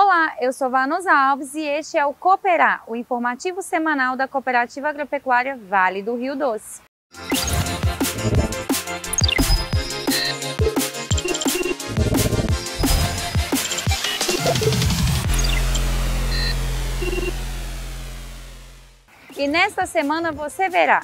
Olá, eu sou Vanusa Alves e este é o Cooperar, o informativo semanal da Cooperativa Agropecuária Vale do Rio Doce. E nesta semana você verá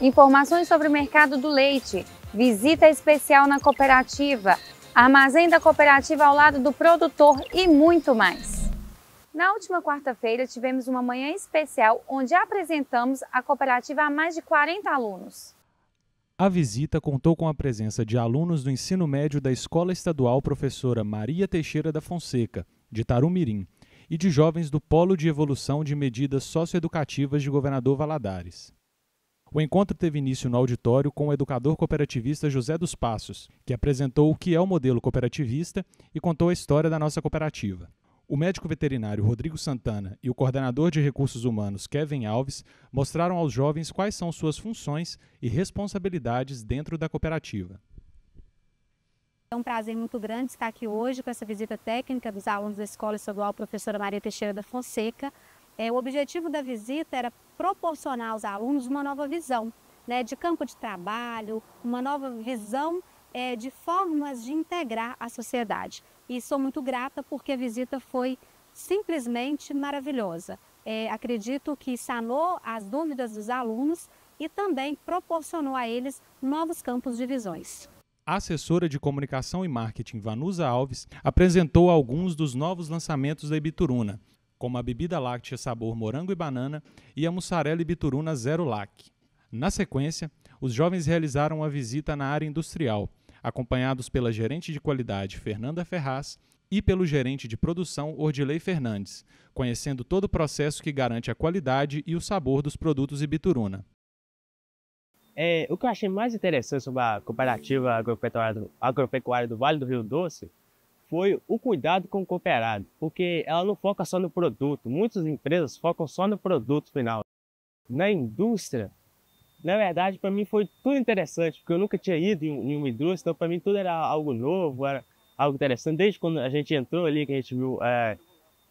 informações sobre o mercado do leite, visita especial na cooperativa, armazém da cooperativa ao lado do produtor e muito mais. Na última quarta-feira tivemos uma manhã especial onde apresentamos a cooperativa a mais de 40 alunos. A visita contou com a presença de alunos do ensino médio da Escola Estadual Professora Maria Teixeira da Fonseca, de Tarumirim, e de jovens do Polo de Evolução de Medidas Socioeducativas de Governador Valadares. O encontro teve início no auditório com o educador cooperativista José dos Passos, que apresentou o que é o modelo cooperativista e contou a história da nossa cooperativa. O médico veterinário Rodrigo Santana e o coordenador de recursos humanos Kevin Alves mostraram aos jovens quais são suas funções e responsabilidades dentro da cooperativa. É um prazer muito grande estar aqui hoje com essa visita técnica dos alunos da Escola Estadual Professora Maria Teixeira da Fonseca. É, o objetivo da visita era proporcionar aos alunos uma nova visão né, de campo de trabalho, uma nova visão é, de formas de integrar a sociedade. E sou muito grata porque a visita foi simplesmente maravilhosa. É, acredito que sanou as dúvidas dos alunos e também proporcionou a eles novos campos de visões. A assessora de comunicação e marketing Vanusa Alves apresentou alguns dos novos lançamentos da Ibituruna, como a bebida láctea sabor morango e banana e a mussarela e bituruna zero lac. Na sequência, os jovens realizaram uma visita na área industrial, acompanhados pela gerente de qualidade Fernanda Ferraz e pelo gerente de produção Ordilei Fernandes, conhecendo todo o processo que garante a qualidade e o sabor dos produtos Ibituruna. É, o que eu achei mais interessante sobre a cooperativa agropecuária do, agropecuária do Vale do Rio Doce foi o cuidado com o cooperado, porque ela não foca só no produto. Muitas empresas focam só no produto final. Na indústria, na verdade, para mim foi tudo interessante, porque eu nunca tinha ido em uma indústria, então para mim tudo era algo novo, era algo interessante. Desde quando a gente entrou ali, que a gente viu é,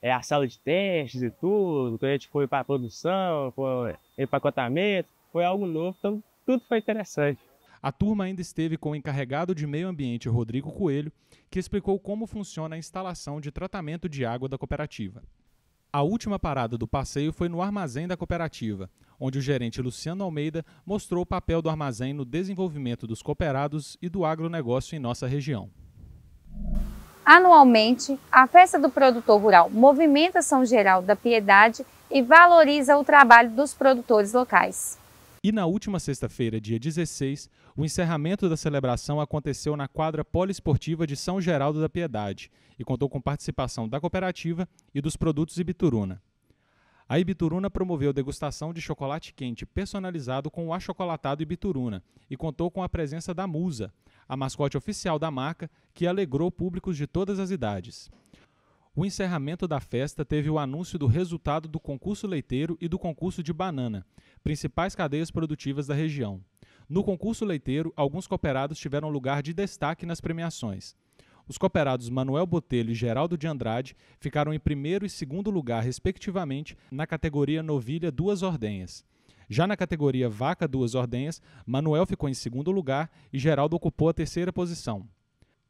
é a sala de testes e tudo, quando a gente foi para a produção, foi empacotamento, foi algo novo, então tudo foi interessante. A turma ainda esteve com o encarregado de meio ambiente Rodrigo Coelho, que explicou como funciona a instalação de tratamento de água da cooperativa. A última parada do passeio foi no armazém da cooperativa, onde o gerente Luciano Almeida mostrou o papel do armazém no desenvolvimento dos cooperados e do agronegócio em nossa região. Anualmente, a Festa do Produtor Rural movimenta São Geral da Piedade e valoriza o trabalho dos produtores locais. E na última sexta-feira, dia 16, o encerramento da celebração aconteceu na quadra poliesportiva de São Geraldo da Piedade e contou com participação da cooperativa e dos produtos Ibituruna. A Ibituruna promoveu degustação de chocolate quente personalizado com o achocolatado Ibituruna e contou com a presença da Musa, a mascote oficial da marca, que alegrou públicos de todas as idades. O encerramento da festa teve o anúncio do resultado do concurso leiteiro e do concurso de banana, principais cadeias produtivas da região. No concurso leiteiro, alguns cooperados tiveram lugar de destaque nas premiações. Os cooperados Manuel Botelho e Geraldo de Andrade ficaram em primeiro e segundo lugar, respectivamente, na categoria Novilha Duas Ordenhas. Já na categoria Vaca Duas Ordenhas, Manuel ficou em segundo lugar e Geraldo ocupou a terceira posição.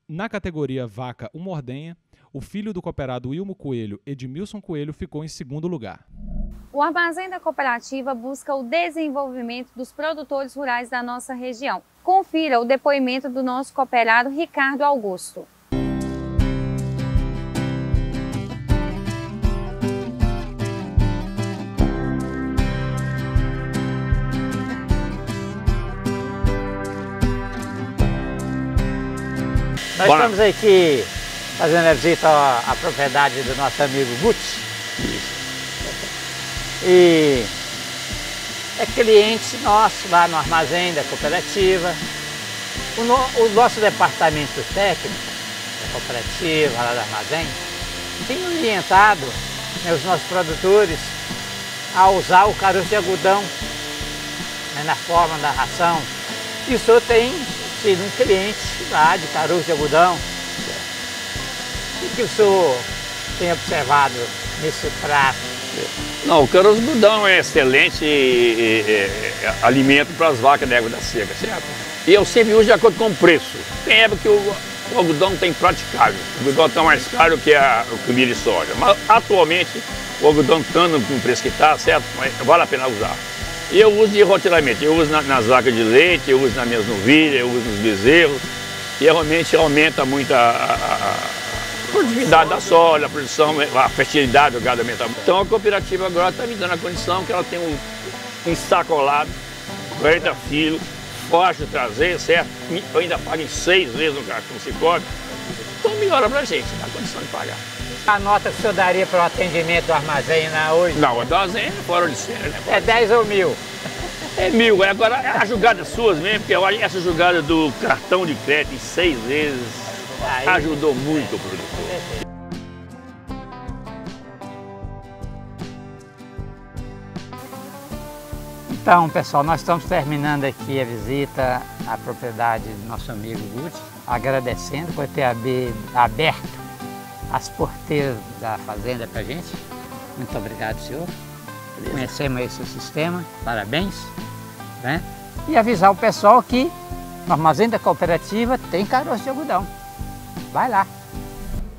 Na categoria Vaca Uma Ordenha, o filho do cooperado Wilmo Coelho, Edmilson Coelho, ficou em segundo lugar. O Armazém da Cooperativa busca o desenvolvimento dos produtores rurais da nossa região. Confira o depoimento do nosso cooperado Ricardo Augusto. Nós Bora. estamos aqui fazendo a visita à, à propriedade do nosso amigo Guts. E é cliente nosso lá no armazém da cooperativa. O, no, o nosso departamento técnico da cooperativa, lá do armazém, tem orientado né, os nossos produtores a usar o caroço de algodão né, na forma da ração. Isso tem sido um cliente lá de caroço de algodão, o que o senhor tem observado nesse prato? Não, o caroço budão é excelente alimento para as vacas da água da seca, certo? E eu sempre uso de acordo com o preço. Tem época que o, o algodão tem praticável. O algodão está mais caro que, a, o milho e soja. Mas atualmente o algodão estando com o preço que está, certo? Vale a pena usar. E eu uso de rotineiramente, eu uso na, nas vacas de leite, eu uso nas minhas novilhas, eu uso nos bezerros. E realmente aumenta muito a, a produtividade da soja, a produção, a fertilidade do gado aumenta. Então a cooperativa agora está me dando a condição que ela tem um, um sacolado, 40 filos, de trazer, certo? Eu ainda pago em seis vezes no cartão Cicobi. Então melhora pra gente, dá condição de pagar. A nota que o senhor daria para o atendimento do armazém na hoje? Não, o armazém é fora de cena, né? É 10 ou mil? É mil. Agora, as jogadas suas mesmo, porque essa jogada do cartão de crédito em seis vezes Aí, ajudou muito o produtor. Então, pessoal, nós estamos terminando aqui a visita à propriedade do nosso amigo Guti, agradecendo por ter aberto as porteiras da fazenda para a gente. Muito obrigado, senhor. Beleza. Conhecemos esse sistema, parabéns. Né? E avisar o pessoal que no armazém da cooperativa tem caroço de algodão. Vai lá.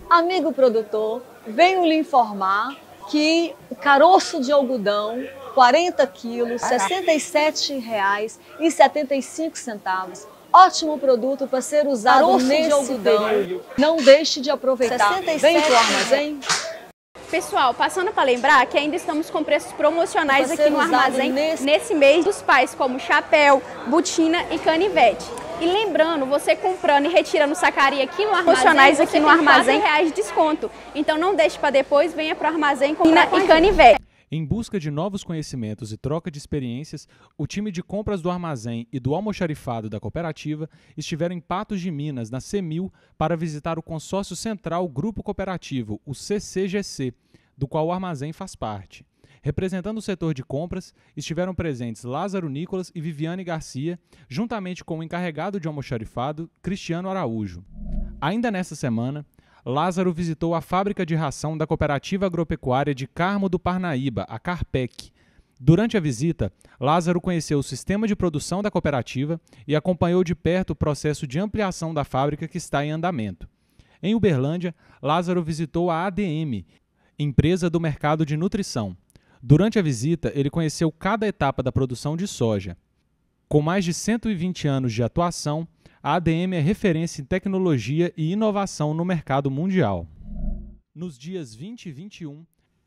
Amigo produtor, venho lhe informar que o caroço de algodão, 40 quilos, R$ 67,75 Ótimo produto para ser usado Caroço nesse. Período. Não deixe de aproveitar. 67. Vem pro armazém. Pessoal, passando para lembrar que ainda estamos com preços promocionais aqui no armazém nesse... nesse... mês dos pais, como chapéu, botina e canivete. E lembrando, você comprando e retirando sacaria aqui no armazém, promocionais aqui no armazém, reais de desconto. Então não deixe para depois, venha para o armazém comprar e canivete. Em busca de novos conhecimentos e troca de experiências, o time de compras do armazém e do almoxarifado da cooperativa estiveram em Patos de Minas, na CEMIL, para visitar o Consórcio Central Grupo Cooperativo, o CCGC, do qual o armazém faz parte. Representando o setor de compras, estiveram presentes Lázaro Nicolas e Viviane Garcia, juntamente com o encarregado de almoxarifado, Cristiano Araújo. Ainda nesta semana, Lázaro visitou a fábrica de ração da Cooperativa Agropecuária de Carmo do Parnaíba, a Carpec. Durante a visita, Lázaro conheceu o sistema de produção da cooperativa e acompanhou de perto o processo de ampliação da fábrica que está em andamento. Em Uberlândia, Lázaro visitou a ADM, empresa do mercado de nutrição. Durante a visita, ele conheceu cada etapa da produção de soja. Com mais de 120 anos de atuação, a ADM é referência em tecnologia e inovação no mercado mundial. Nos dias 20 e 21,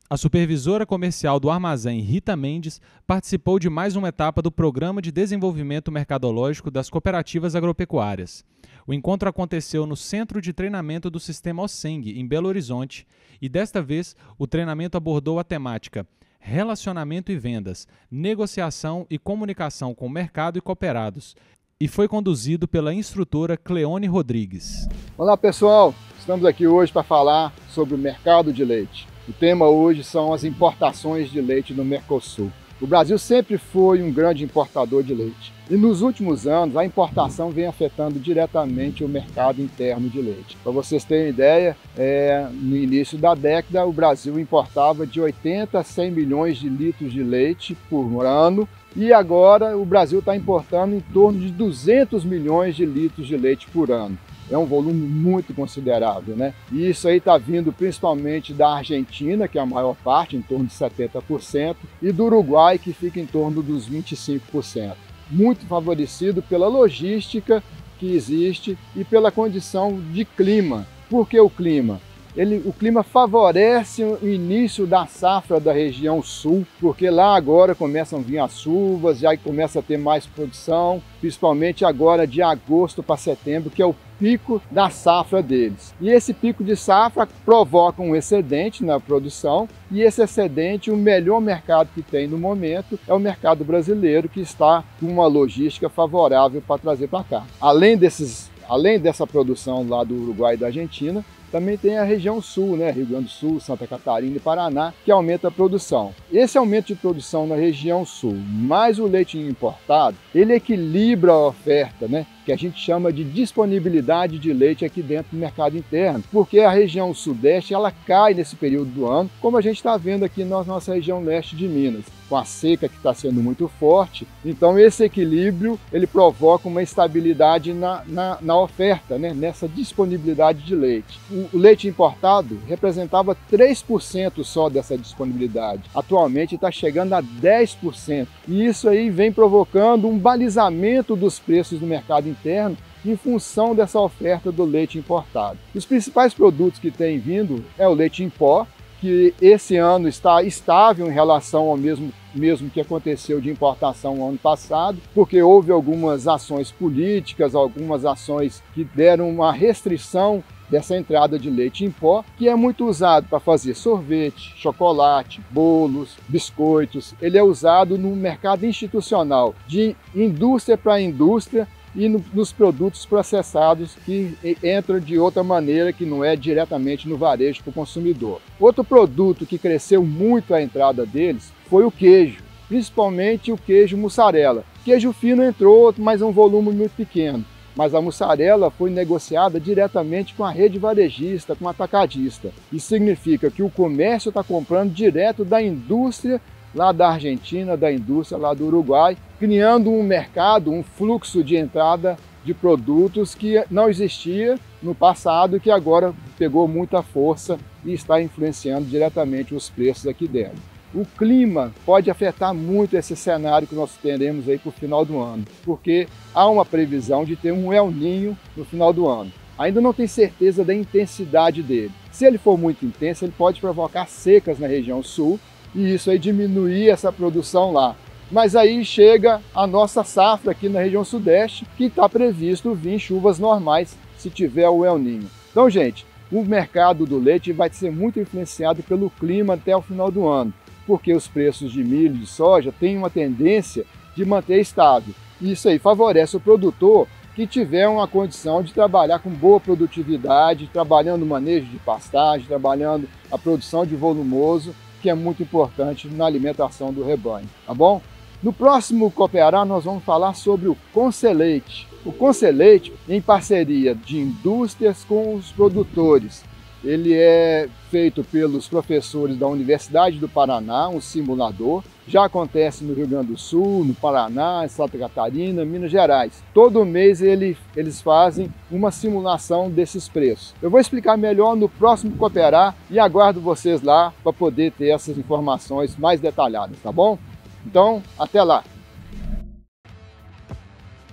a supervisora comercial do armazém, Rita Mendes, participou de mais uma etapa do Programa de Desenvolvimento Mercadológico das Cooperativas Agropecuárias. O encontro aconteceu no Centro de Treinamento do Sistema OSENG, em Belo Horizonte, e desta vez o treinamento abordou a temática Relacionamento e Vendas, Negociação e Comunicação com o Mercado e Cooperados, e foi conduzido pela instrutora Cleone Rodrigues. Olá pessoal, estamos aqui hoje para falar sobre o mercado de leite. O tema hoje são as importações de leite no Mercosul. O Brasil sempre foi um grande importador de leite. E nos últimos anos, a importação vem afetando diretamente o mercado interno de leite. Para vocês terem ideia, é, no início da década, o Brasil importava de 80 a 100 milhões de litros de leite por ano e agora o Brasil está importando em torno de 200 milhões de litros de leite por ano. É um volume muito considerável, né? E isso aí está vindo principalmente da Argentina, que é a maior parte, em torno de 70%, e do Uruguai, que fica em torno dos 25%. Muito favorecido pela logística que existe e pela condição de clima. Por que o clima? Ele, o clima favorece o início da safra da região sul, porque lá agora começam a vir as chuvas, já começa a ter mais produção, principalmente agora de agosto para setembro, que é o pico da safra deles. E esse pico de safra provoca um excedente na produção, e esse excedente, o melhor mercado que tem no momento é o mercado brasileiro, que está com uma logística favorável para trazer para cá. Além desses além dessa produção lá do Uruguai e da Argentina, também tem a região sul, né? Rio Grande do Sul, Santa Catarina e Paraná, que aumenta a produção. Esse aumento de produção na região sul, mais o leite importado, ele equilibra a oferta, né? Que a gente chama de disponibilidade de leite aqui dentro do mercado interno, porque a região sudeste ela cai nesse período do ano, como a gente está vendo aqui na nossa região leste de Minas com a seca que está sendo muito forte. Então esse equilíbrio ele provoca uma estabilidade na, na, na oferta, né? nessa disponibilidade de leite. O, o leite importado representava 3% só dessa disponibilidade. Atualmente está chegando a 10%. E isso aí vem provocando um balizamento dos preços no mercado interno em função dessa oferta do leite importado. Os principais produtos que têm vindo é o leite em pó, que esse ano está estável em relação ao mesmo, mesmo que aconteceu de importação no ano passado, porque houve algumas ações políticas, algumas ações que deram uma restrição dessa entrada de leite em pó, que é muito usado para fazer sorvete, chocolate, bolos, biscoitos. Ele é usado no mercado institucional, de indústria para indústria, e no, nos produtos processados que entram de outra maneira que não é diretamente no varejo para o consumidor. Outro produto que cresceu muito a entrada deles foi o queijo, principalmente o queijo mussarela. Queijo fino entrou, mas é um volume muito pequeno. Mas a mussarela foi negociada diretamente com a rede varejista, com o atacadista. Isso significa que o comércio está comprando direto da indústria lá da Argentina, da indústria lá do Uruguai, criando um mercado, um fluxo de entrada de produtos que não existia no passado e que agora pegou muita força e está influenciando diretamente os preços aqui dentro. O clima pode afetar muito esse cenário que nós teremos aí para o final do ano, porque há uma previsão de ter um El Ninho no final do ano. Ainda não tem certeza da intensidade dele. Se ele for muito intenso, ele pode provocar secas na região sul e isso aí diminuir essa produção lá. Mas aí chega a nossa safra aqui na região sudeste, que está previsto vir chuvas normais se tiver o El Ninho. Então, gente, o mercado do leite vai ser muito influenciado pelo clima até o final do ano, porque os preços de milho e de soja têm uma tendência de manter estável. Isso aí favorece o produtor que tiver uma condição de trabalhar com boa produtividade, trabalhando o manejo de pastagem, trabalhando a produção de volumoso que é muito importante na alimentação do rebanho, tá bom? No próximo Cooperar nós vamos falar sobre o Conceleite. O Conceleite em parceria de indústrias com os produtores. Ele é feito pelos professores da Universidade do Paraná, um simulador. Já acontece no Rio Grande do Sul, no Paraná, Santa Catarina, Minas Gerais. Todo mês ele, eles fazem uma simulação desses preços. Eu vou explicar melhor no próximo Cooperar e aguardo vocês lá para poder ter essas informações mais detalhadas, tá bom? Então, até lá!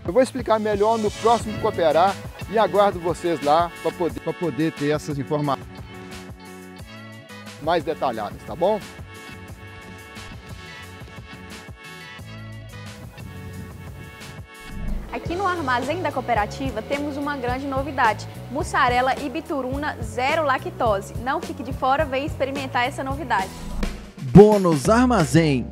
Eu vou explicar melhor no próximo Cooperar e aguardo vocês lá para poder, poder ter essas informações mais detalhadas, tá bom? Aqui no armazém da cooperativa temos uma grande novidade, mussarela e bituruna zero lactose. Não fique de fora, venha experimentar essa novidade. Bônus Armazém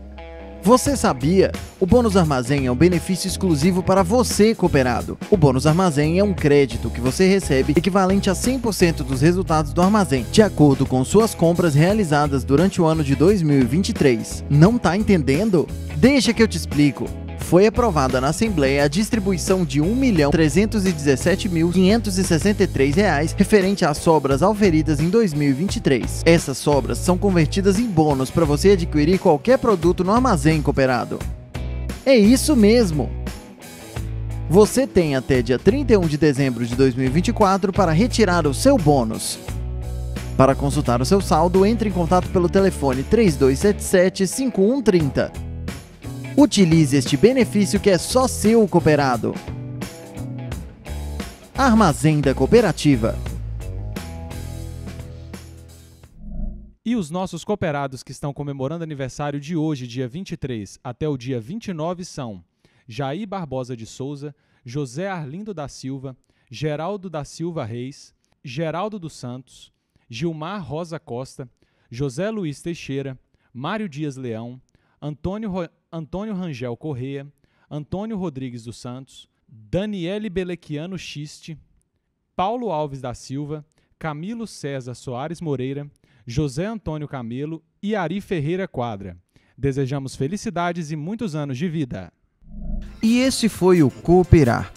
você sabia? O Bônus Armazém é um benefício exclusivo para você, cooperado. O Bônus Armazém é um crédito que você recebe equivalente a 100% dos resultados do armazém, de acordo com suas compras realizadas durante o ano de 2023. Não tá entendendo? Deixa que eu te explico foi aprovada na Assembleia a distribuição de R$ 1.317.563 referente às sobras auferidas em 2023. Essas sobras são convertidas em bônus para você adquirir qualquer produto no armazém cooperado. É isso mesmo! Você tem até dia 31 de dezembro de 2024 para retirar o seu bônus. Para consultar o seu saldo, entre em contato pelo telefone 3277 5130. Utilize este benefício que é só seu cooperado. Armazém da Cooperativa. E os nossos cooperados que estão comemorando aniversário de hoje, dia 23, até o dia 29 são Jair Barbosa de Souza, José Arlindo da Silva, Geraldo da Silva Reis, Geraldo dos Santos, Gilmar Rosa Costa, José Luiz Teixeira, Mário Dias Leão, Antônio, Antônio Rangel Correia, Antônio Rodrigues dos Santos, Daniele Belequiano Xiste, Paulo Alves da Silva, Camilo César Soares Moreira, José Antônio Camelo e Ari Ferreira Quadra. Desejamos felicidades e muitos anos de vida. E esse foi o Cooperar